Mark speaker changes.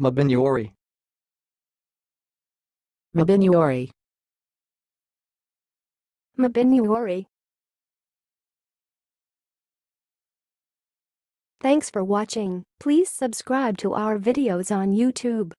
Speaker 1: Mabinyori.
Speaker 2: Mabinyori.
Speaker 3: Mabinyori. Thanks for watching. Please subscribe to our videos on YouTube.